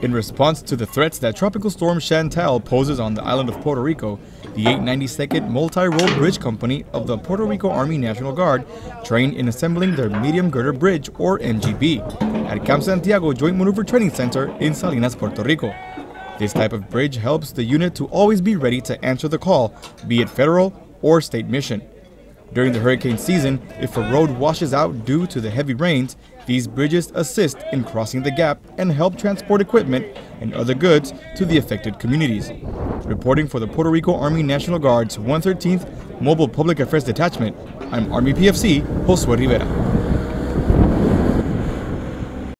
In response to the threats that Tropical Storm Chantal poses on the island of Puerto Rico, the 892nd Multi-Role Bridge Company of the Puerto Rico Army National Guard trained in assembling their Medium Girder Bridge, or MGB, at Camp Santiago Joint Maneuver Training Center in Salinas, Puerto Rico. This type of bridge helps the unit to always be ready to answer the call, be it federal or state mission. During the hurricane season, if a road washes out due to the heavy rains, these bridges assist in crossing the gap and help transport equipment and other goods to the affected communities. Reporting for the Puerto Rico Army National Guard's 113th Mobile Public Affairs Detachment, I'm Army PFC Josue Rivera.